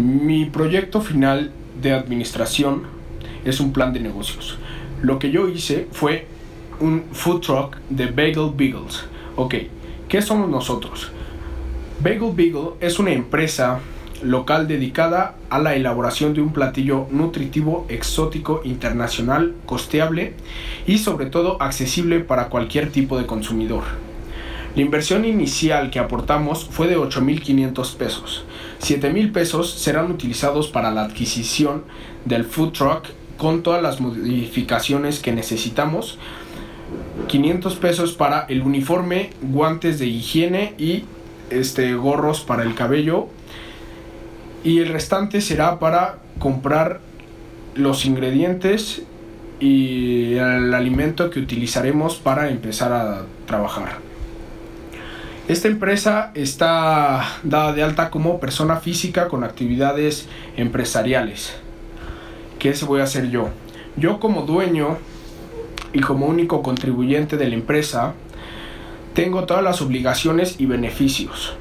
Mi proyecto final de administración es un plan de negocios. Lo que yo hice fue un food truck de Bagel Beagles. Ok, ¿qué somos nosotros? Bagel Beagle es una empresa local dedicada a la elaboración de un platillo nutritivo, exótico, internacional, costeable y sobre todo accesible para cualquier tipo de consumidor. La inversión inicial que aportamos fue de 8.500 pesos. 7.000 pesos serán utilizados para la adquisición del food truck con todas las modificaciones que necesitamos. 500 pesos para el uniforme, guantes de higiene y este gorros para el cabello y el restante será para comprar los ingredientes y el alimento que utilizaremos para empezar a trabajar. Esta empresa está dada de alta como persona física con actividades empresariales. ¿Qué se voy a hacer yo? Yo como dueño y como único contribuyente de la empresa tengo todas las obligaciones y beneficios.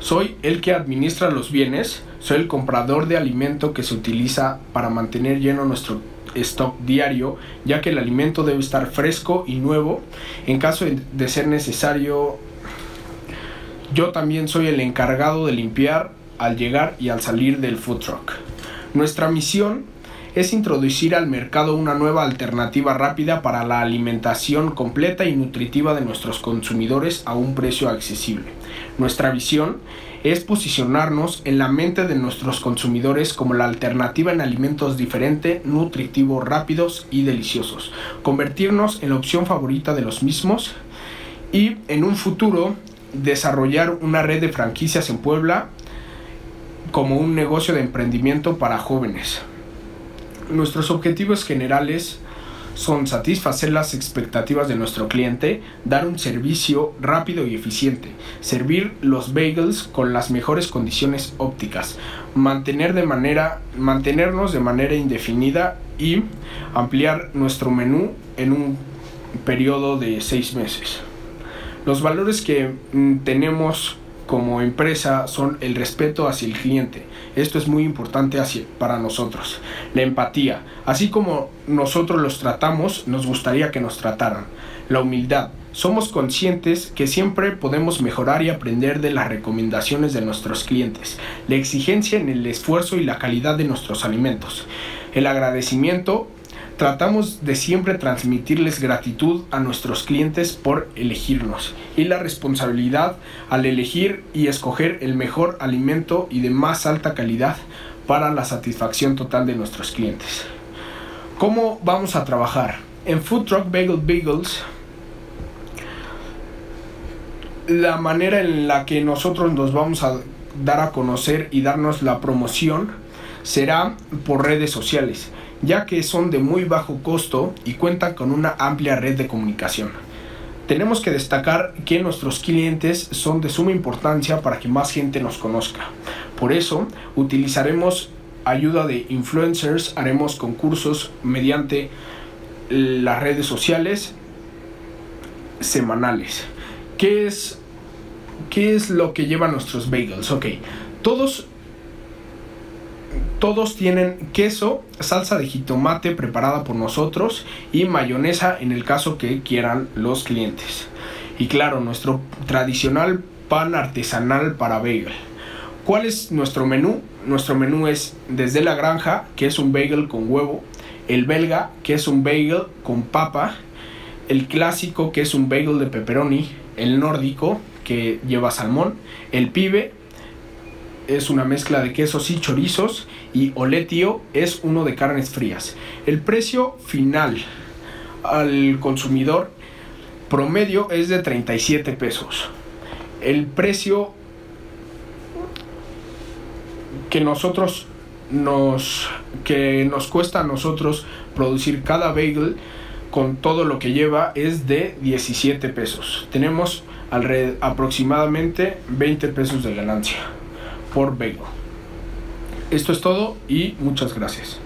Soy el que administra los bienes, soy el comprador de alimento que se utiliza para mantener lleno nuestro stock diario, ya que el alimento debe estar fresco y nuevo. En caso de ser necesario, yo también soy el encargado de limpiar al llegar y al salir del food truck. Nuestra misión es introducir al mercado una nueva alternativa rápida para la alimentación completa y nutritiva de nuestros consumidores a un precio accesible. Nuestra visión es posicionarnos en la mente de nuestros consumidores como la alternativa en alimentos diferente, nutritivos, rápidos y deliciosos. Convertirnos en la opción favorita de los mismos y en un futuro desarrollar una red de franquicias en Puebla como un negocio de emprendimiento para jóvenes. Nuestros objetivos generales son satisfacer las expectativas de nuestro cliente, dar un servicio rápido y eficiente, servir los bagels con las mejores condiciones ópticas, mantener de manera, mantenernos de manera indefinida y ampliar nuestro menú en un periodo de seis meses. Los valores que mm, tenemos como empresa son el respeto hacia el cliente. Esto es muy importante para nosotros. La empatía. Así como nosotros los tratamos, nos gustaría que nos trataran. La humildad. Somos conscientes que siempre podemos mejorar y aprender de las recomendaciones de nuestros clientes. La exigencia en el esfuerzo y la calidad de nuestros alimentos. El agradecimiento Tratamos de siempre transmitirles gratitud a nuestros clientes por elegirnos y la responsabilidad al elegir y escoger el mejor alimento y de más alta calidad para la satisfacción total de nuestros clientes. ¿Cómo vamos a trabajar? En Food Truck Bagel Bagels, la manera en la que nosotros nos vamos a dar a conocer y darnos la promoción será por redes sociales ya que son de muy bajo costo y cuentan con una amplia red de comunicación. Tenemos que destacar que nuestros clientes son de suma importancia para que más gente nos conozca. Por eso utilizaremos ayuda de influencers, haremos concursos mediante las redes sociales semanales. ¿Qué es, qué es lo que llevan nuestros bagels? Ok, todos todos tienen queso, salsa de jitomate preparada por nosotros y mayonesa en el caso que quieran los clientes. Y claro, nuestro tradicional pan artesanal para bagel. ¿Cuál es nuestro menú? Nuestro menú es desde la granja, que es un bagel con huevo, el belga, que es un bagel con papa, el clásico, que es un bagel de pepperoni, el nórdico, que lleva salmón, el pibe, es una mezcla de quesos y chorizos y oletio es uno de carnes frías. El precio final al consumidor promedio es de 37 pesos. El precio que nosotros nos que nos cuesta a nosotros producir cada bagel con todo lo que lleva es de 17 pesos. Tenemos aproximadamente 20 pesos de ganancia por bagel. Esto es todo y muchas gracias.